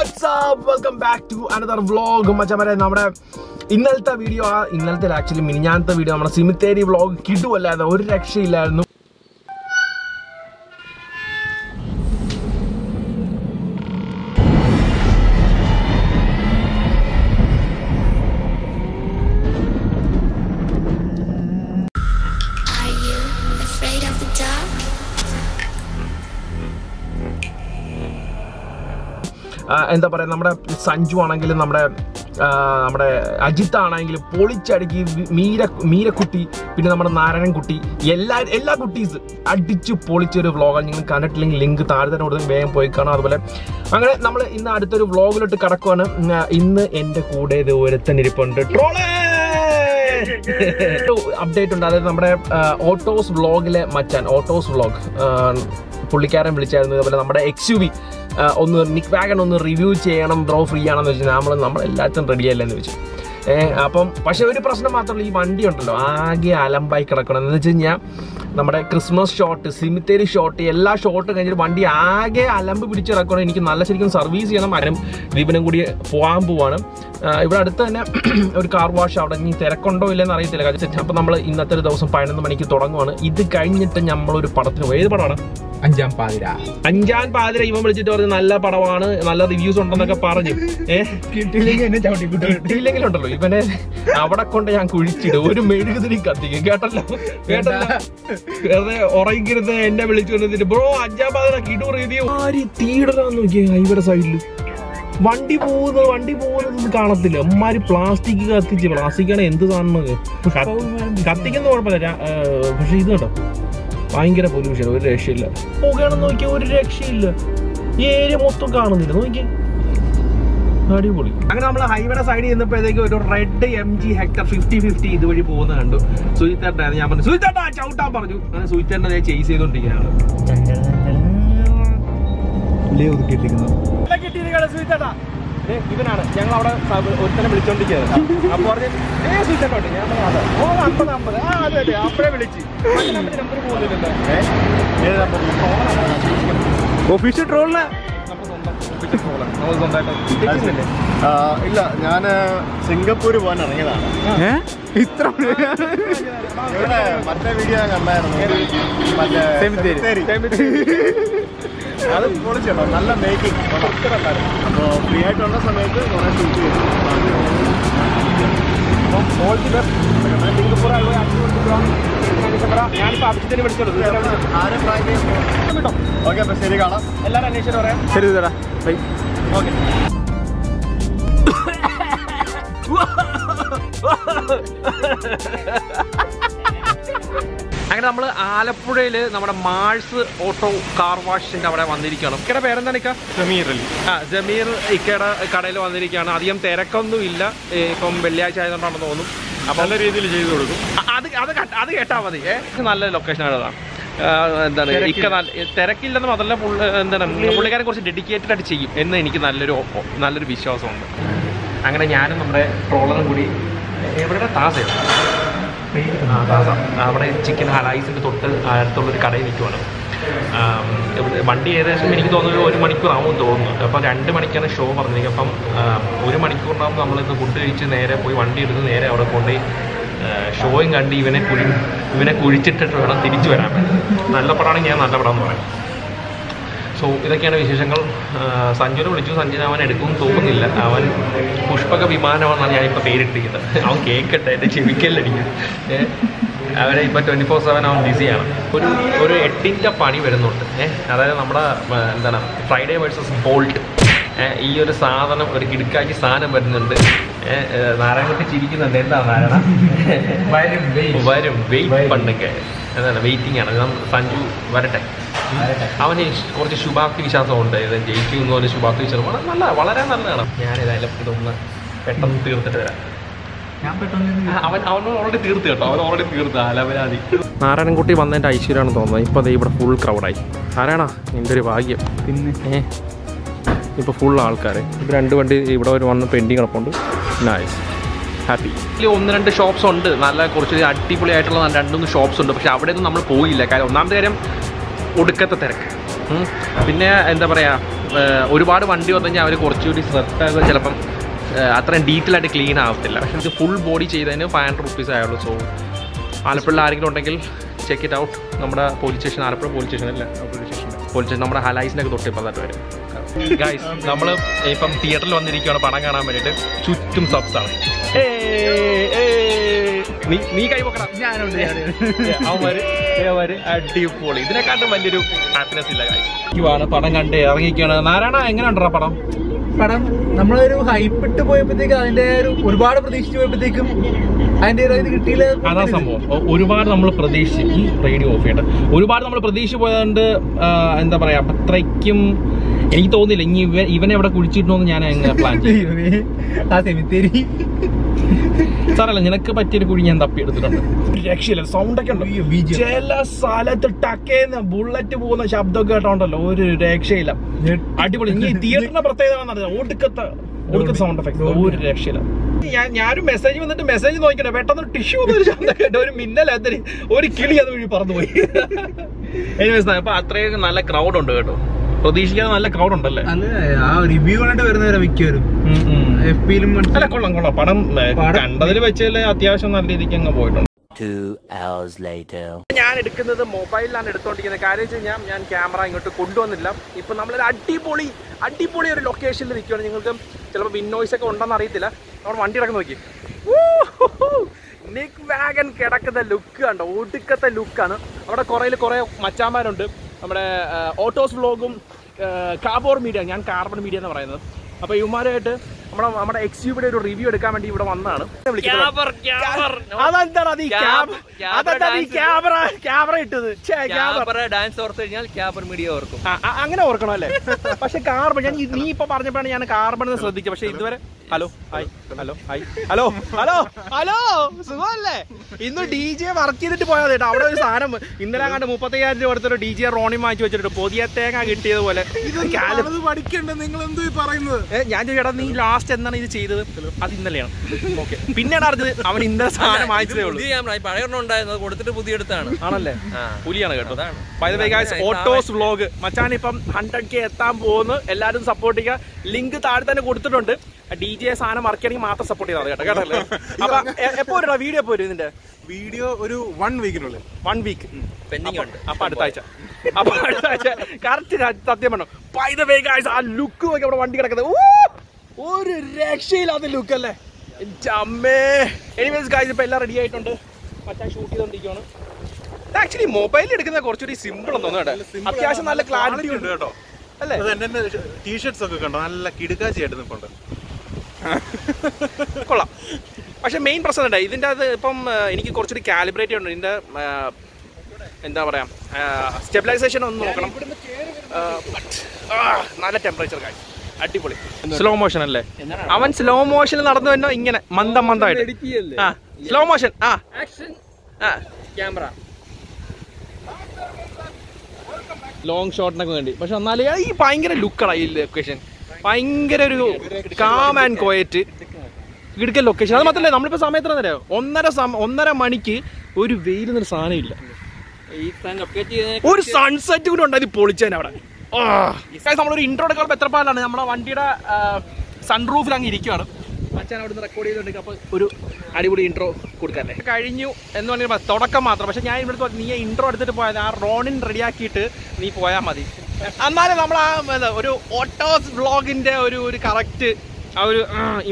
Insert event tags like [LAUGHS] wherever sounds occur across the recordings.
Guys what's up welcome back to another vlog മച്ചമരെ നമ്മുടെ ഇന്നലത്തെ video ആ ഇന്നലത്തെ ആക്ച്വലി മിനിഞ്ഞാനത്തെ വീഡിയോ നമ്മുടെ സിമിത്തേരി വ്ളോഗ് കിട്ടുമല്ലാതെ ഒരു രക്ഷയില്ലായിരുന്നു. എന്താ പറയുക നമ്മുടെ സഞ്ജു ആണെങ്കിലും നമ്മുടെ നമ്മുടെ അജിത്ത് ആണെങ്കിലും പൊളിച്ചടുക്കി മീര മീരക്കുട്ടി പിന്നെ നമ്മുടെ നാരായണൻകുട്ടി എല്ലാ എല്ലാ കുട്ടീസ് അടിച്ച് പൊളിച്ചൊരു വ്ളോഗാണ് നിങ്ങൾ കണ്ടിട്ടില്ലെങ്കിൽ ലിങ്ക് താഴെ തന്നെ കൊടുത്ത് വേഗം പോയി കാണാം അതുപോലെ അങ്ങനെ നമ്മൾ ഇന്ന് അടുത്തൊരു വ്ളോഗിലോട്ട് കിടക്കുവാണ്. ഇന്ന് എന്റെ കൂടെ ഇത് ഒരുത്തൻ ഇരിപ്പുണ്ട് അപ്ഡേറ്റ് ഉണ്ട്. അതായത് നമ്മുടെ ഓട്ടോസ് വ്ളോഗിലെ മച്ചാൻ ഓട്ടോസ് വ്ളോഗ് പുള്ളിക്കാരൻ വിളിച്ചായിരുന്നു. അതുപോലെ നമ്മുടെ എക്സ് യു വി ഒന്ന് നിക് വാഗൺ ഒന്ന് റിവ്യൂ ചെയ്യണം ബ്രോ ഫ്രീ ആണെന്ന് വെച്ചാൽ നമ്മൾ നമ്മളെല്ലാത്തിനും റെഡി അല്ലെന്ന് വെച്ചു. അപ്പം പക്ഷെ ഒരു പ്രശ്നം മാത്രമല്ല ഈ വണ്ടി ഉണ്ടല്ലോ ആകെ അലമ്പായി കിടക്കണം എന്ന് വെച്ച് കഴിഞ്ഞാൽ നമ്മുടെ ക്രിസ്മസ് ഷോട്ട് സിമിത്തേരി ഷോട്ട് എല്ലാ ഷോട്ടും കഴിഞ്ഞിട്ട് വണ്ടി ആകെ അലമ്പ് പിടിച്ച് കിടക്കണം എനിക്ക് നല്ല ശരിക്കും സർവീസ് ചെയ്യണം. അരം ദീപനം കൂടി പോകാൻ പോവാണ്. ഇവിടെ അടുത്ത് തന്നെ [CLEARS THROAT] ഒരു കാർ വാഷ് അവിടെ ഇനി തിരക്കുണ്ടോ ഇല്ലെന്ന് അറിയത്തില്ല. കാര്യം അപ്പം നമ്മൾ ഇന്നത്തെ ഒരു ദിവസം പതിനൊന്ന് മണിക്ക് തുടങ്ങുവാണ്. ഇത് കഴിഞ്ഞിട്ട് നമ്മളൊരു പടത്തിന് പോയി. ഏത് പടമാണ്? അഞ്ചാം പാതിര. അഞ്ചാം പാതിര ഇവൻ വിളിച്ചിട്ട് പറഞ്ഞു നല്ല പടമാണ് നല്ല റിവ്യൂസ് ഉണ്ടെന്നൊക്കെ പറഞ്ഞു. കിട്ടിയില്ലെങ്കിൽ കിട്ടിയില്ലെങ്കിലുണ്ടല്ലോ. ഇവനെ അവിടെ കൊണ്ട് ഞാൻ കുഴിച്ചിടും. ഒരു മെഴുകുതിരി കത്തിക്കും. കേട്ടല്ലോ? കേട്ടല്ലോ? വെറുതെ ഉറങ്ങിരുന്ന് എന്നെ വിളിച്ചു വന്നിട്ട് ബ്രോ അഞ്ചാം പാതിര കിടു റിവ്യൂ ആര് നോക്കിയാ? ഇവിടെ സൈഡിൽ വണ്ടി പോകുന്നത് വണ്ടി പോകുന്നത് കാണത്തില്ല. അമ്മാര് പ്ലാസ്റ്റിക് കത്തിച്ച് പ്ലാസ്റ്റിക്കാണ് എന്ത് കാണുന്നത് കത്തിക്കുന്ന കുഴപ്പമില്ല. പക്ഷെ ഇത് കേട്ടോ ഭയങ്കര പൊല്യൂഷൻ ഒരു രക്ഷയില്ല. പോകുകയാണെന്ന് നോക്കിയാൽ ഒരു രക്ഷയില്ല. ഈ ഏരിയ മൊത്തം കാണുന്നില്ല. നോക്കിയേ. അടിപൊളി. അങ്ങനെ നമ്മൾ ഹൈവേയുടെ സൈഡിൽ ചെന്നപ്പോഴത്തേക്ക് ഒരു red M G Hector fifty fifty ഇതുവഴി പോകുന്നത് കണ്ടു. സുജിത്തേട്ടായിരുന്നു ഞാൻ പറഞ്ഞു സുജിത്തേട്ടാ ചവിട്ടാൻ പറഞ്ഞു. അങ്ങനെ സുജിത്തേട്ടനെ ചേസ് ചെയ്തോണ്ടിരിക്കുകയാണ്. ഒതുക്കിയിട്ടിരിക്കുന്നു ഒതുക്കിയിട്ടിരിക്കുന്നത് ഇവനാണ്. ഞങ്ങൾ അവിടെ ഒരുത്തനെ വിളിച്ചോണ്ടിരിക്കുന്നത് അപ്പൊ പറഞ്ഞു ഏ സുജിത്തേട്ടോട്ട് ഞാൻ. ഓ അമ്പത് അമ്പത്. ആ അതെ അതെ. അപ്പഴേ വിളിച്ച്. നമ്പർ പോകുന്നില്ലല്ലോ. ഇല്ല ഞാൻ സിംഗപ്പൂർ പോകാൻ ഇറങ്ങിയതാണ്. ഇത്ര ഇവിടെ മറ്റേ വീഡിയോ ഞാൻ കണ്ടായിരുന്നു. മറ്റേ. അത് പൊളിച്ചോ നല്ല മേക്കിംഗ് അപ്പോൾ ഫ്രീ ആയിട്ടുള്ള സമയത്ത് കുറേ ഷൂട്ട് ചെയ്തു. അപ്പം the best. ഞാൻ സിംഗപ്പൂർ ആയി ഞാനിപ്പോൾ അഭിജിത്തിനെ വിളിച്ചോളൂ ആരും പ്രാങ്ക് കേട്ടോ? ഓക്കെ അപ്പോൾ ശരി കാണാം. എല്ലാവരും അന്വേഷിച്ചിട്ട് പറയാം. ശരി തരാ ബൈ ഓക്കെ. അങ്ങനെ നമ്മൾ ആലപ്പുഴയിൽ നമ്മുടെ മാഴ്സ് ഓട്ടോ കാർ വാഷിന്റെ അവിടെ വന്നിരിക്കുകയാണ്. ഇക്കയുടെ പേരെന്താണ് ഇക്ക? ആ ജമീർ ഇക്കയുടെ കടയിൽ വന്നിരിക്കുകയാണ്. അധികം തിരക്കൊന്നും ഇല്ല. ഇപ്പം വെള്ളിയാഴ്ച ആയതുകൊണ്ടാണെന്ന് തോന്നുന്നു. അപ്പം നല്ല രീതിയിൽ ചെയ്തു കൊടുക്കും. അത് അത് അത് കേട്ടാൽ മതി. ഏഹ് നല്ല ലൊക്കേഷൻ ആണ് എന്താണ് ഇക്ക നല്ല തിരക്കില്ലെന്ന് മാത്രമല്ല പുള്ളി എന്താണ് പുള്ളിക്കാരൻ കുറച്ച് ഡെഡിക്കേറ്റഡ് ആയിട്ട് ചെയ്യും. എന്ന് എനിക്ക് നല്ലൊരു നല്ലൊരു വിശ്വാസമുണ്ട്. അങ്ങനെ ഞാനും നമ്മുടെ ട്രോളറും കൂടി എവിടെ താസയോ? ആ താസ അവിടെ ചിക്കൻ ഹലായിസിന്റെ തൊട്ട് അടുത്തുള്ളൊരു കടയിൽ നിൽക്കുവാണ്. വണ്ടി ഏകദേശം എനിക്ക് തോന്നുന്നു ഒരു മണിക്കൂറാവും തോന്നുന്നു. അപ്പം രണ്ട് മണിക്കാണ് ഷോ പറഞ്ഞിരിക്കുന്നത്. അപ്പം ഒരു മണിക്കൂറിനാകുമ്പോൾ നമ്മളിന്ന് ഫുഡ് കഴിച്ച് നേരെ പോയി വണ്ടി എടുത്ത് നേരെ അവിടെ കൊണ്ടുപോയി ഷോയും കണ്ട് ഇവനെ കുഴി ഇവനെ കുഴിച്ചിട്ടിട്ട് വേണം തിരിച്ചു വരാൻ നല്ല പടമാണെങ്കിൽ ഞാൻ നല്ല പടം എന്ന് പറയും. സോ ഇതൊക്കെയാണ് വിശേഷങ്ങൾ. സഞ്ജുനെ വിളിച്ചു. സഞ്ജുനെ അവൻ എടുക്കുമെന്ന് തോന്നുന്നില്ല. അവൻ പുഷ്പക വിമാനമെന്നാണ് ഞാനിപ്പോൾ പേരിട്ടിരിക്കുന്നത്. അവൻ കേൾക്കട്ടെ എന്റെ ചെവിക്കല്ലടിക്കും അവരെ ഇപ്പോൾ ട്വന്റി ഫോർ സെവൻ അവൻ ബിസിയാണ് ഒരു ഒരു എട്ടിന്റെ പണി വരുന്നുണ്ട്. ഏഹ് അതായത് നമ്മുടെ എന്താണ് ഫ്രൈഡേ വേഴ്സസ് ബോൾട്ട് ഈ ഒരു സാധനം ഒരു കിടുക്കാക്കി സാധനം വരുന്നുണ്ട്. നാരായണക്കുട്ടി ചിരിക്കുന്നുണ്ട്. എന്താ നാരായണ? വരും വെയിറ്റ് പണ്ടൊക്കെ. എന്താണ് വെയിറ്റിംഗ് ആണ്. സഞ്ജു വരട്ടെ. അവന് കുറച്ച് ശുഭാപ്തി വിശ്വാസമുണ്ട്. ഇത് ജയിക്കും എന്ന് പറഞ്ഞ ശുഭാപ്തി വിശ്വാസം. വളരെ നല്ല വളരെ നല്ലതാണ്. ഞാൻ ഏതായാലും ഇതൊന്ന് പെട്ടെന്ന് തീർത്തിട്ട് വരാം. അവൻ അവൻ ഓൾറെഡി തീർത്ത് കേട്ടോ. അവൻ ഓൾറെഡി തീർത്ത്. അലവരാതി നാരായണൻകുട്ടി വന്നതിന്റെ ഐശ്വര്യമാണെന്ന് തോന്നുന്നത് ഇപ്പോൾ ദേ ഇവിടെ ഫുൾ ക്രൗഡായി ആരാണാ? എന്റെ ഒരു ഭാഗ്യം. പിന്നെ? ഏ? ഇപ്പോൾ ഫുൾ ആൾക്കാർ ഇപ്പൊ രണ്ട് വണ്ടി ഇവിടെ ഒരു വന്ന് പെൻഡിങ് കിടപ്പുണ്ട്. നൈസ് ഹാപ്പി ഒന്ന് രണ്ട് ഷോപ്സ് ഉണ്ട്. നല്ല കുറച്ച് അടിപൊളിയായിട്ടുള്ള രണ്ട് മൂന്ന് ഷോപ്സ് ഉണ്ട്. പക്ഷെ അവിടെ ഒന്നും നമ്മൾ പോയില്ല. കാര്യം ഒന്നാമത്തെ കാര്യം ഒടുക്കത്തെ തിരക്ക്. പിന്നെ എന്താ പറയുക ഒരുപാട് വണ്ടി വന്നു കഴിഞ്ഞാൽ അവർ കുറച്ചുകൂടി ശ്രദ്ധ ചിലപ്പം അത്രയും ഡീറ്റെയിൽ ആയിട്ട് ക്ലീൻ ആവത്തില്ല. പക്ഷെ ഇത് ഫുൾ ബോഡി ചെയ്തതിന് ഫൈവ് ഹൺഡ്രഡ് റുപ്പീസ് ആയുള്ളൂ. സോ ആലപ്പുഴയിൽ ആരെങ്കിലും ഉണ്ടെങ്കിൽ ചെക്ക് ഇറ്റ് ഔട്ട് നമ്മുടെ police station Alappuzha police station അല്ല? പോലീസ് സ്റ്റേഷൻ പോലീസ് സ്റ്റേഷൻ നമ്മുടെ ഹലൈസിനൊക്കെ തൊട്ട് [LAUGHS] ഇപ്പം വരും. ഗൈസ് നമ്മൾ ഇപ്പം തിയേറ്ററിൽ വന്നിരിക്കുകയാണ് പടം കാണാൻ വേണ്ടിയിട്ട്. ചുറ്റും സബ്സാണ് ആണ്. നീ നീ കൈ ഞാനുണ്ട് അവന്മാര് അവന്മാര് അടിപൊളി. ഇതിനെക്കാട്ടും വലിയൊരു ഹാപ്പിനെസ് ഇല്ല കാര്യം പടം കണ്ട് ഇറങ്ങിക്കാണ് നാരായണ എങ്ങനെയുണ്ടോ പടം? പടം നമ്മളൊരു ഹൈപ്പ് ഇട്ട് പോയപ്പോഴത്തേക്ക് അതിന്റെ ഒരു ഒരുപാട് പ്രതീക്ഷിച്ചു പോയപ്പോഴത്തേക്കും അതിന്റെ ഇത് കിട്ടിയില്ല. അതാ സംഭവം. ഒരുപാട് നമ്മൾ പ്രതീക്ഷിച്ച് റേഡിയോ ഓഫ് ചെയ്യട്ടെ. ഒരുപാട് നമ്മൾ പ്രതീക്ഷ പോയതുകൊണ്ട് എന്താ പറയാ അത്രയ്ക്കും എനിക്ക് തോന്നില്ല ഇനി ഇവ ഇവനെ എവിടെ കുഴിച്ചിട്ടോന്ന് ഞാൻ പ്ലാൻ ചെയ്യും ആ സെമിത്തേരി സാറല്ല നിനക്ക് പറ്റിയൊരു കുഴി ഞാൻ തപ്പി എടുത്തിട്ടുണ്ട്. രക്ഷയില്ല സൗണ്ട് ഒക്കെ. ചില സ്ഥലത്ത് ടക്കേന്ന് ബുള്ളറ്റ് പോകുന്ന ശബ്ദമൊക്കെ കേട്ടോണ്ടല്ലോ ഒരു രക്ഷയില്ല. അടിപൊളി. ഇനി തിയേറ്ററിന്റെ പ്രത്യേകത ഓടുക്കത്തെ ഒടുക്കത്തെ ഒടുക്കത്തെ സൗണ്ട് എഫക്ട് ഒരു രക്ഷയില്ല. ഞാൻ ഞാനൊരു മെസ്സേജ് വന്നിട്ട് മെസ്സേജ് നോക്കണേ പെട്ടെന്ന് ടിഷ്യൂ ഒരു ശബ്ദം കേട്ടോ. ഒരു മിന്നൽ ഒരു കിളി അത് വഴി പറന്നുപോയി. [LAUGHS] എനിവേസ് അപ്പൊ അത്രയും നല്ല ക്രൗഡ് ഉണ്ട് കേട്ടോ. പ്രതീക്ഷിക്കാതെ നല്ല ക്രൗഡ് ഉണ്ടല്ലേ? ആ റിവ്യൂ കണ്ടിട്ട് വരുന്നവരെ മിക്കവരും. എഫ് പിയിലും അല്ല കൊള്ളാം കൊള്ളാം. പടം കണ്ടതിൽ വെച്ചല്ലേ അത്യാവശ്യം നല്ല രീതിക്ക് അങ്ങ് പോയിട്ടുണ്ട്. Two hours later. ഞാൻ എടുക്കുന്നത് മൊബൈലിലാണ് എടുത്തോണ്ടിരിക്കുന്നത്. കാര്യം വെച്ച് കഴിഞ്ഞാൽ ഞാൻ ക്യാമറ ഇങ്ങോട്ട് കൊണ്ടുവന്നില്ല. ഇപ്പൊ നമ്മളൊരു അടിപൊളി അടിപൊളി ഒരു ലൊക്കേഷനിൽ നിൽക്കുകയാണ് നിങ്ങൾക്ക് ചിലപ്പോൾ വിന്നോയ്സ് ഒക്കെ ഉണ്ടെന്ന് അറിയത്തില്ല. നമ്മൾ വണ്ടി ഇടയ്ക്ക് നോക്കി. നിക് വാഗൻ കിടക്കുന്ന ലുക്ക് കണ്ടോ? ഒടുക്കത്തെ ലുക്കാണ് അവിടെ കുറേ കുറേ മച്ചാന്മാരുണ്ട്. നമ്മുടെ ഓട്ടോസ് വ്ലോഗും കാബോർ മീഡിയ ഞാൻ കാർബൺ മീഡിയ എന്ന് പറയുന്നത്. അപ്പോൾ ഇവന്മാരായിട്ട് നമ്മുടെ നമ്മുടെ എക്സ് യുടെ ഒരു റിവ്യൂ എടുക്കാൻ വേണ്ടി ഇവിടെ വന്നതാണ്. അതെന്താണ് അത് ഈ ക്യാബ് അതെന്താണ് ഈ ക്യാമറ ക്യാമറ ഇട്ടത്? ക്യാമറ ഡാൻസ് ഓർത്ത് കഴിഞ്ഞാൽ ക്യാബർ മീഡിയ ഓർക്കും. അങ്ങനെ ഓർക്കണം അല്ലേ? പക്ഷെ കാർബൺ ഞാൻ നീ ഇപ്പൊ പറഞ്ഞപ്പോഴാണ് ഞാൻ കാർബൺ ശ്രദ്ധിച്ചത്. പക്ഷെ ഇതുവരെ hello hi hello hi hello hello hello സുഖമല്ലേ? ഇന്ന് ഡി ജെ വർക്ക് ചെയ്തിട്ട് പോയാൽ കേട്ടോ. അവിടെ ഒരു സാധനം ഇന്നലെ കണ്ട് മുപ്പത്തയ്യായിരം രൂപ കൊടുത്തൊരു ഡി ജെ റോണി മാറ്റി വെച്ചിട്ട് പുതിയ തേങ്ങ കിട്ടിയത് പോലെ. പഠിക്കണ്ട. നിങ്ങൾ എന്തോ പറയുന്നത്? ഞാൻ ചോദിച്ചാ നീ ലാസ്റ്റ് എന്താണ് ഇത് ചെയ്തത്? അത് ഇന്നലെയാണ്. ഓക്കെ പിന്നെയാണ് അറിഞ്ഞത് അവൻ ഇന്നലെ സാധനം വാങ്ങിച്ചതേ ഉള്ളൂ. പഴയ ഉണ്ടായിരുന്നത് കൊടുത്തിട്ട് പുതിയ എടുത്താണ്. ആണല്ലേ. പുലിയാണ് കേട്ടോ. അതാണ്. By the way guys autos vlog മച്ചാൻ ഇപ്പം ഹൺഡ്രഡ് കെ എത്താൻ പോകുന്നു. എല്ലാവരും സപ്പോർട്ട് ചെയ്യുക. ലിങ്ക് താഴെ തന്നെ കൊടുത്തിട്ടുണ്ട്. ഡി ജെ സാധനം മറക്കണമെങ്കിൽ മാത്രം സപ്പോർട്ട് ചെയ്താൽ മതി കേട്ടോ. കേട്ടല്ലേ അപ്പൊ എപ്പോ വരും വീഡിയോ എപ്പോ വരും ഇതിന്റെ? വീഡിയോ ഒരു വൺ വീക്കിനുള്ളിൽ വൺ വീക്ക് പെൻഡിങ് ഉണ്ട്. അപ്പൊ അടുത്ത ആഴ്ച. അപ്പൊ അടുത്ത ആഴ്ച. കറക്റ്റ് സത്യം പറഞ്ഞു. പൈത വേഗം വേ ഗൈസ് ആ ലുക്ക് നോക്കി അവിടെ വണ്ടി കിടക്കുന്നത്! ഒരു രക്ഷയില്ലാത്ത ലുക്ക് അല്ലേ? ചമ്മേ അമ്മേ. എനിവേസ് ഗൈസ് ഇപ്പൊ എല്ലാം റെഡി ആയിട്ടുണ്ട്. മച്ചാൻ ഷൂട്ട് ചെയ്തോണ്ടിരിക്കുകയാണ് ആക്ച്വലി മൊബൈലിൽ എടുക്കുന്ന കുറച്ചുകൂടി സിമ്പിൾ എന്ന് തോന്നുന്നു കേട്ടോ. അത്യാവശ്യം നല്ല ക്ലാരിറ്റി ഉണ്ട് കേട്ടോ. അല്ലേ? ടീഷർട്സ് ഒക്കെ കണ്ടോ? നല്ല കിടുക്കാച്ചിയായിട്ട് നിൽപ്പുണ്ട്. [LAUGHS] കൊള്ളാം. പക്ഷെ മെയിൻ പ്രശ്നം എന്താ? ഇതിന്റെ അത് ഇപ്പം എനിക്ക് കുറച്ചൊരു കാലിബ്രേറ്റ് ഉണ്ട് ഇതിന്റെ എന്താ പറയാ സ്റ്റെബിലൈസേഷൻ ഒന്ന് നോക്കണം. നല്ല ടെമ്പറേച്ചർ കാര്യം അടിപൊളി. സ്ലോ മോഷൻ അല്ലേ? അവൻ സ്ലോ മോഷനിൽ നടന്നു തന്നെ ഇങ്ങനെ മന്ദം മന്ദമായിട്ട്. ആ സ്ലോ മോഷൻ ആ. ആ. ക്യാമറ ലോങ് ഷോട്ടിനൊക്കെ വേണ്ടി. പക്ഷെ എന്നാലും ഈ ഭയങ്കര ലുക്കാണ് ഈ ലൊക്കേഷൻ ഭയങ്കര ഒരു കാം ആൻഡ് കോയറ്റ് ഇടുക്കൽ ലൊക്കേഷൻ അത് മാത്രമല്ല നമ്മളിപ്പോൾ സമയത്ത് തന്നെ ഒന്നര സം ഒന്നര മണിക്ക് ഒരു വെയിലൊന്നൊരു സാധനം ഇല്ല. ഒരു സൺസെറ്റ് കൂടെ ഉണ്ടായി പൊളിച്ചേനെ അവിടെ. നമ്മളൊരു ഇൻട്രോ എടുക്കാൻ എത്ര പാലാണ് നമ്മുടെ വണ്ടിയുടെ സൺറൂഫിൽ അങ്ങ് ഇരിക്കുകയാണ് അച്ഛൻ അവിടെ നിന്ന് റെക്കോർഡ് ചെയ്തോണ്ടിരിക്കുക അപ്പോൾ ഒരു അടിപൊളി ഇൻട്രോ കൊടുക്കാല്ലേ? കഴിഞ്ഞു എന്ന് പറഞ്ഞാൽ തുടക്കം മാത്രം. പക്ഷെ ഞാൻ ഇവിടെ നീ ഇൻട്രോ എടുത്തിട്ട് പോയാൽ ആ റോണിൻ റെഡിയാക്കിയിട്ട് നീ പോയാൽ മതി. എന്നാലും നമ്മൾ ആ ഒരു ഓട്ടോസ് ബ്ലോഗിന്റെ ഒരു ഒരു കറക്റ്റ് ആ ഒരു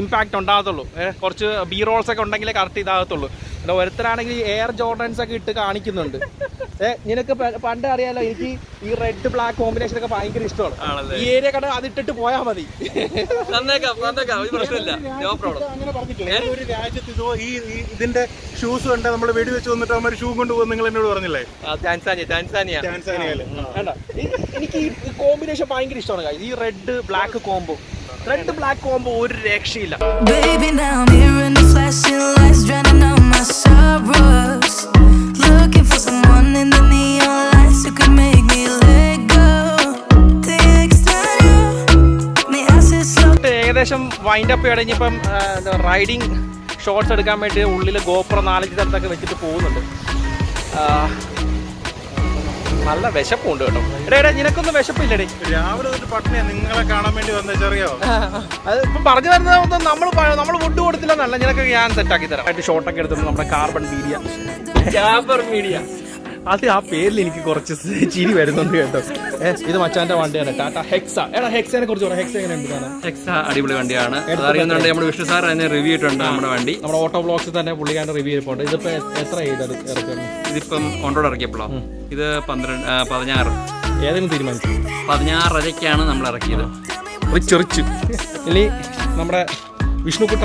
ഇമ്പാക്റ്റ് ഉണ്ടാകത്തുള്ളൂ. ഏഹ് കുറച്ച് ബി റോൾസ് ഒക്കെ ഉണ്ടെങ്കിലേ കറക്റ്റ് ഇതാകത്തുള്ളൂ. അല്ല ഒരുത്തരാണെങ്കിൽ എയർ ജോർഡൻസ് ഒക്കെ ഇട്ട് കാണിക്കുന്നുണ്ട്. ഏഹ് നിനക്ക് പണ്ട് അറിയാലോ എനിക്ക് ഈ റെഡ് ബ്ലാക്ക് കോമ്പിനേഷൻ ഒക്കെ ഭയങ്കര ഇഷ്ടമാണ്. ഈ ഏരിയ കട അത് ഇട്ടിട്ട് പോയാൽ മതി. ഒരു രാജ്യത്ത് ഇതോ ഈ ഇതിന്റെ ഷൂസ് കണ്ട നമ്മൾ വെടി വെച്ച് വന്നിട്ട് അവന്മാർ ഷൂ കൊണ്ടുപോകും നിങ്ങൾ എന്നോട് പറഞ്ഞില്ലേ? എനിക്ക് ഈ കോമ്പിനേഷൻ ഭയങ്കര ഇഷ്ടമാണ്. ഈ red black combo red black combo ഒരു രക്ഷയില്ല Baby, now I'm hearing the flashing lights, drowning out my. Looking for someone in the neon lights who can make me let go. Te extraño, me ഏകദേശം wind up കഴിഞ്ഞിപ്പം riding shorts എടുക്കാൻ വേണ്ടി ഉള്ളിൽ ഗോപ്ര നാലഞ്ച് സ്ഥലത്തൊക്കെ വെച്ചിട്ട് പോകുന്നുണ്ട് നല്ല വിശപ്പുണ്ട് കേട്ടോ. എടാ എടാ നിനക്കൊന്നും വിശപ്പില്ലടേ. രാവിലെ തൊട്ട് പട്ടിണിയാ നിങ്ങളെ കാണാൻ വേണ്ടി വന്ന ചെറിയോ അത് ഇപ്പം പറഞ്ഞു തരുന്നത് നമ്മൾ നമ്മൾ ഫുഡ് കൊടുത്തില്ല നല്ല നിനക്ക് ഞാൻ സെറ്റാക്കി തരാം. ആയിട്ട് ഷോട്ടൊക്കെ എടുത്തിട്ട് നമ്മുടെ കാർബൺ മീഡിയ കാർബൺ മീഡിയ അത് ആ പേരിൽ എനിക്ക് കുറച്ച് ചിരി വരുന്നുണ്ട് കേട്ടോ. ഏ, ഇത് മച്ചാന്റെ വണ്ടിയാണ്. ടാറ്റ ഹെക്സ. എടാ ഹെക്സനെ കുറിച്ച് പറയാം ഹെക്സ എങ്ങനെയുണ്ട് ഹെക്സ അടിപൊളി വണ്ടിയാണ്. അറിയുന്നുണ്ട് നമ്മുടെ വിഷ്ണു സാർ തന്നെ റിവ്യൂ ഇട്ടുണ്ട് നമ്മുടെ വണ്ടി. നമ്മുടെ ഓട്ടോ ബ്ലോക്സിൽ തന്നെ പുള്ളിക്കാരന്റെ റിവ്യൂ ഇരിപ്പുണ്ട്. ഇതിപ്പോ എത്ര ഇതിപ്പം ഓൺറോഡ് ഇറക്കിയപ്പോഴോ? ഇത് പന്ത്രണ്ട് പതിനാറ്. ഏതെങ്കിലും തീരുമാനിച്ചു? പതിനാറരയ്ക്കാണ് നമ്മൾ ഇറക്കിയത്. റിച്ച് റിച്ച് ഇനി നമ്മുടെ വിഷ്ണുക്കുട്ട.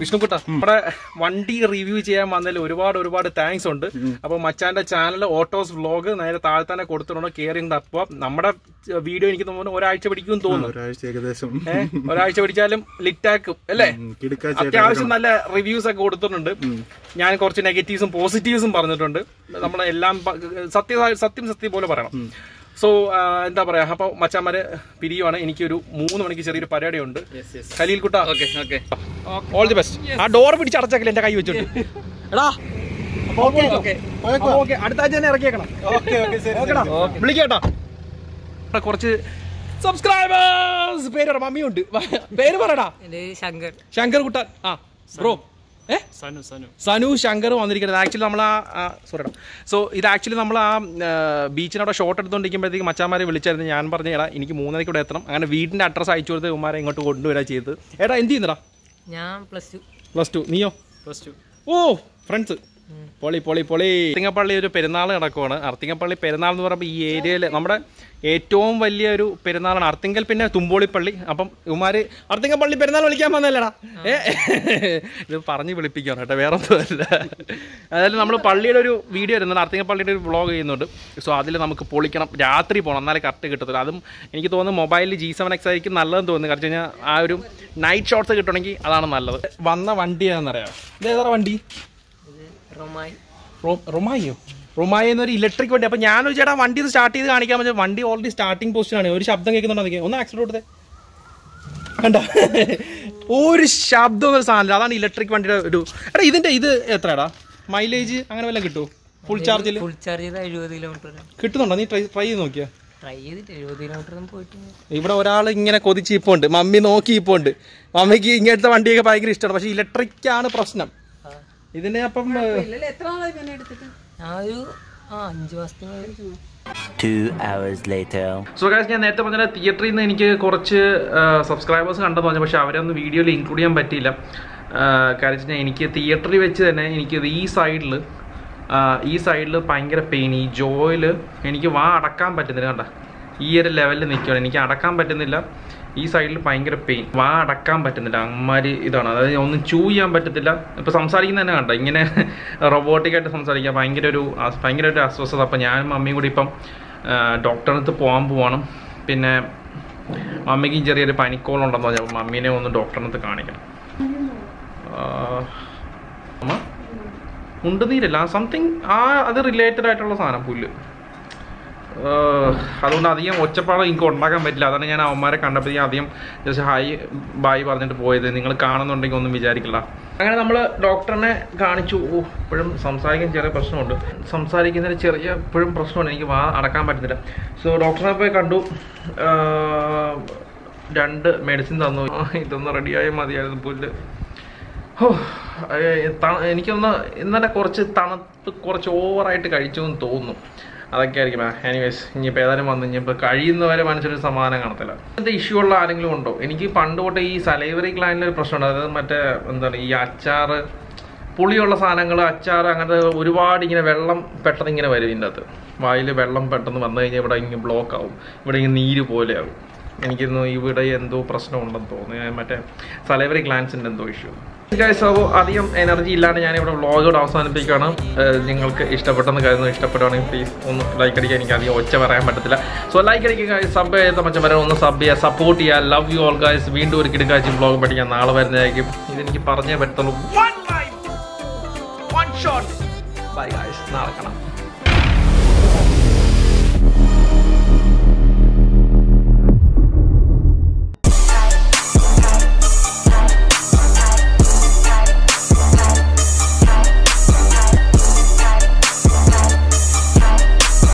വിഷ്ണുക്കുട്ട നമ്മുടെ വണ്ടി റിവ്യൂ ചെയ്യാൻ വന്നതിൽ ഒരുപാട് ഒരുപാട് താങ്ക്സ് ഉണ്ട്. അപ്പൊ മച്ചാന്റെ ചാനൽ ഓട്ടോസ് വ്ലോഗ് നേരെ താഴെ തന്നെ കൊടുത്തിട്ടുണ്ട് കയറിയുണ്ട് അപ്പൊ നമ്മുടെ വീഡിയോ എനിക്ക് തോന്നുന്നു ഒരാഴ്ച പിടിക്കും തോന്നുന്നു. ഒരാഴ്ച ഏകദേശം. ഒരാഴ്ച പിടിച്ചാലും ലിറ്റാക്കും അല്ലേ? അത്യാവശ്യം നല്ല റിവ്യൂസ് ഒക്കെ കൊടുത്തിട്ടുണ്ട്. ഞാൻ കുറച്ച് നെഗറ്റീവ്സും പോസിറ്റീവ്സും പറഞ്ഞിട്ടുണ്ട്. നമ്മളെല്ലാം സത്യ സത്യം സത്യം പോലെ പറയണം. സോ എന്താ പറയാ? അപ്പൊ മച്ചാമാര് പിരിയുവാണ്. എനിക്കൊരു മൂന്ന് മണിക്ക് ചെറിയൊരു പരിപാടി ഉണ്ട് ഖലീൽ കുട്ട. Okay okay all the best ആ ഡോർ പിടിച്ച് അടച്ചാക്കില്ല എന്റെ കൈ വെച്ചിട്ട് [LAUGHS] എടാ ഓക്കെ. അടുത്ത ആഴ്ച തന്നെ ഇറക്കിയേക്കണം. ഓക്കെടാ. വിളിക്കേട്ടാ. കുറച്ച് സബ്സ്ക്രൈബേഴ്സ് പേര് മമ്മിയുണ്ട്. പേര് പറയടാ ശങ്കർ. ശങ്കർ കുട്ടാൻ ആ ബ്രോ സനു സനു. സനു ശങ്കർ വന്നിരിക്കുന്നത്. ആക്ച്വലി നമ്മൾ ആ സോറി സോ ഇത് ആക്ച്വലി നമ്മൾ ആ ബീച്ചിനവിടെ ഷോട്ട് എടുത്തുകൊണ്ടിരിക്കുമ്പോഴത്തേക്ക് മച്ചാമാരെ വിളിച്ചായിരുന്നു. ഞാൻ പറഞ്ഞു എടാ എനിക്ക് മൂന്നരയ്ക്ക് ഇവിടെ എത്തണം. അങ്ങനെ വീടിന്റെ അഡ്രസ്സ് അയച്ചു കൊടുത്ത് ഉമാരെ ഇങ്ങോട്ട് കൊണ്ടുവരാ ചെയ്ത് എടാ എന്ത് ചെയ്യുന്നടാ? ഞാൻ പ്ലസ് ടു പ്ലസ് ടു നീയോ? പ്ലസ് ടു ഓ ഫ്രണ്ട്സ് പൊളി പൊളി പൊളി. അർത്തിങ്ങപ്പള്ളി ഒരു പെരുന്നാൾ നടക്കുവാണ്. അർത്തിങ്ങപ്പള്ളി പെരുന്നാൾ എന്ന് പറയുമ്പോൾ ഈ ഏരിയയിൽ നമ്മുടെ ഏറ്റവും വലിയ ഒരു പെരുന്നാളാണ്. അർത്തിങ്കൽ പിന്നെ തുമ്പോളിപ്പള്ളി. അപ്പം ഇവമാര് അർത്തിങ്ങപ്പള്ളി പെരുന്നാൾ വിളിക്കാൻ വന്നല്ലേടാ ഏ? ഇത് പറഞ്ഞ് വിളിപ്പിക്കണം കേട്ടോ വേറെ ഒന്നുമല്ല അതായത് നമ്മൾ പള്ളിയുടെ ഒരു വീഡിയോ വരുന്നുണ്ട്. അർത്തിങ്ങപ്പള്ളിയുടെ ഒരു വ്ളോഗ് ചെയ്യുന്നുണ്ട്. സോ അതിൽ നമുക്ക് പൊളിക്കണം. രാത്രി പോകണം എന്നാലേ കറക്റ്റ് കിട്ടത്തില്ല അതും എനിക്ക് തോന്നുന്നു മൊബൈലിൽ ജി സെവൻ എക്സ് ആയിരിക്കും നല്ലതെന്ന് തോന്നുന്നു. കാരണം കഴിഞ്ഞാൽ ആ ഒരു നൈറ്റ് ഷോട്ട്സ് കിട്ടണമെങ്കിൽ അതാണ് നല്ലത്. വന്ന വണ്ടി ഏതാണെന്നറിയാം? ഇത് ഏതാ വണ്ടി? റൊമായിയോ റൊമായി? എന്നൊരു ഇലക്ട്രിക് വണ്ടി. അപ്പൊ ഞാൻ ഒരു ചേട്ടാ വണ്ടി ഇത് സ്റ്റാർട്ട് ചെയ്ത് കാണിക്കാൻ പറ്റും. വണ്ടി ഓൾറെഡി സ്റ്റാർട്ടിംഗ് പൊസിഷനാണ് ഒരു ശബ്ദം കേൾക്കുന്നുണ്ടോ. ഒന്ന് ആക്സിഡന്റ് കൊടുത്തേ. കണ്ട? ഒരു ശബ്ദം ഒരു സാധനം അതാണ് ഇലക്ട്രിക് വണ്ടിയുടെ ഒരു എടാ ഇതിന്റെ ഇത് എത്രയാടാ? മൈലേജ് അങ്ങനെ വല്ലതും കിട്ടുമോ ഫുൾ ചാർജിൽ ഫുൾ ചാർജ് ചെയ്ത് എഴുപത് കിലോമീറ്റർ കിട്ടുന്നുണ്ടോ? നീ ട്രൈ ട്രൈ ചെയ്ത് നോക്കിയാ? ട്രൈ ചെയ്തിട്ട് എഴുപത് കിലോമീറ്റർ ഒന്നും പോയിട്ട് ഇവിടെ ഒരാൾ ഇങ്ങനെ കൊതിച്ച് ഇപ്പോണ്ട് മമ്മി നോക്കി ഇപ്പോണ്ട് മമ്മിക്ക് ഇങ്ങനത്തെ വണ്ടിയൊക്കെ ഭയങ്കര ഇഷ്ടമാണ് പക്ഷെ ഇലക്ട്രിക് ആണ് പ്രശ്നം. ഇതിനെ അപ്പം എടുത്തിട്ട്? ഞാൻ ഒരു ആ അഞ്ച് മാസത്തിന്. സോ ഗായ്സ് ഞാൻ നേരത്തെ പറഞ്ഞ തിയേറ്ററിൽ നിന്ന് എനിക്ക് കുറച്ച് സബ്സ്ക്രൈബേഴ്സ് കണ്ടെന്ന് പറഞ്ഞു. പക്ഷെ അവരെ ഒന്ന് വീഡിയോയിൽ ഇൻക്ലൂഡ് ചെയ്യാൻ പറ്റിയില്ല. ആ, കാര്യം എനിക്ക് തിയേറ്ററിൽ വെച്ച് തന്നെ എനിക്ക് ഈ സൈഡിൽ ഈ സൈഡിൽ ഭയങ്കര പെയിൻ ഈ ജോയിൽ എനിക്ക് വാ അടക്കാൻ പറ്റുന്നില്ല കണ്ട. ഈ ഒരു ലെവലിൽ നിൽക്കുകയാണ് എനിക്ക് അടക്കാൻ പറ്റുന്നില്ല. ഈ സൈഡിൽ ഭയങ്കര പെയിൻ വാ അടക്കാൻ പറ്റുന്നില്ല. അമ്മമാര് ഇതാണ്. അതായത് ഒന്നും ചൂ ചെയ്യാൻ പറ്റത്തില്ല. ഇപ്പൊ സംസാരിക്കുന്ന തന്നെ കണ്ട? ഇങ്ങനെ [LAUGHS] റൊബോട്ടിക്കായിട്ട് സംസാരിക്കാൻ ഭയങ്കര ഒരു ഭയങ്കര ഒരു അസ്വസ്ഥത. അപ്പം ഞാനും മമ്മിയും കൂടി ഇപ്പം ഡോക്ടറിനടുത്ത് പോകാൻ പോവാണ്. പിന്നെ മമ്മിക്കും ചെറിയൊരു പനിക്കോളുണ്ടെന്ന് പറഞ്ഞു അപ്പം മമ്മീനെ ഒന്ന് ഡോക്ടറിനടുത്ത് കാണിക്കണം. അമ്മ ഉണ്ടുനീരല്ല സംതിങ് ആ അത് റിലേറ്റഡ് ആയിട്ടുള്ള സാധനം പുല്ല്. അതുകൊണ്ട് അധികം ഒച്ചപ്പാട് എനിക്ക് ഉണ്ടാക്കാൻ പറ്റില്ല. അതാണ് ഞാൻ അവന്മാരെ കണ്ടപ്പോൾ ഞാൻ അധികം ജസ്റ്റ് ഹായ് ബായ് പറഞ്ഞിട്ട് പോയത്. നിങ്ങൾ കാണുന്നുണ്ടെങ്കിൽ ഒന്നും വിചാരിക്കില്ല അങ്ങനെ നമ്മൾ ഡോക്ടറിനെ കാണിച്ചു. ഓ ഇപ്പോഴും സംസാരിക്കാൻ ചെറിയ പ്രശ്നമുണ്ട്. സംസാരിക്കുന്നതിന് ചെറിയ ഇപ്പോഴും പ്രശ്നമുണ്ട്. എനിക്ക് വാ അടക്കാൻ പറ്റുന്നില്ല. സോ ഡോക്ടറിനെ പോയി കണ്ടു. രണ്ട് മെഡിസിൻ തന്നു. ഇതൊന്ന് റെഡിയായാൽ മതിയായിരുന്നു പുല്ല്. ത- എനിക്കൊന്ന് ഇന്നലെ കുറച്ച് തണുപ്പ് കുറച്ച് ഓവറായിട്ട് കഴിച്ചു എന്ന് തോന്നുന്നു. അതൊക്കെ ആയിരിക്കും എനിവേസ് ഇനിയിപ്പോൾ ഏതായാലും വന്ന്. ഇനിയിപ്പോൾ കഴിയുന്നവരെ മനസ്സിലൊരു സമാധാനം കാണത്തില്ല. ഇങ്ങനത്തെ ഇഷ്യൂ ഉള്ള ആരെങ്കിലും ഉണ്ടോ? എനിക്ക് പണ്ട് തൊട്ട് ഈ സലൈവറി ക്ലാനിലൊരു പ്രശ്നമുണ്ട്. അതായത് മറ്റേ എന്താണ് ഈ അച്ചാർ പുളിയുള്ള സാധനങ്ങൾ അച്ചാർ അങ്ങനത്തെ ഒരുപാട് ഇങ്ങനെ വെള്ളം പെട്ടെന്ന് ഇങ്ങനെ വരും ഇതിന്റെ അകത്ത് വായിൽ വെള്ളം പെട്ടെന്ന് വന്നു കഴിഞ്ഞാൽ ഇവിടെ ഇങ്ങനെ ബ്ലോക്ക് ആവും. ഇവിടെ ഇങ്ങനെ നീര് പോലെ ആവും എനിക്കിന്ന് ഇവിടെ എന്തോ പ്രശ്നമുണ്ടെന്ന് തോന്നുന്നു. മറ്റേ സലൈവറി ഗ്ലാൻസിന്റെ എന്തോ ഇഷ്യൂ സോ അധികം എനർജി ഇല്ലാണ്ട് ഞാനിവിടെ വ്ളോഗോട് അവസാനിപ്പിക്കുകയാണ്. നിങ്ങൾക്ക് ഇഷ്ടപ്പെട്ടെന്ന് കരുതുന്നു. ഇഷ്ടപ്പെടുവാണെങ്കിൽ പ്ലീസ് ഒന്ന് ലൈക്ക് അടിക്കാൻ എനിക്ക് അധികം ഒച്ച പറയാൻ പറ്റത്തില്ല. സോ ലൈക്ക് അടിക്കുക സബ് ചെയ്ത മച്ച വരെ ഒന്ന് സബ് ചെയ്യുക. സപ്പോർട്ട് ചെയ്യുക. ലവ് യു ഓൾ ഗൈസ് വീണ്ടും ഒരു കിടക്കാഴ്ച വ്ളോഗ് പഠിക്കാൻ നാളെ വരുന്നതായിരിക്കും. ഇതെനിക്ക് പറഞ്ഞേ പറ്റത്തുള്ളൂ. നാളെ കാണാം.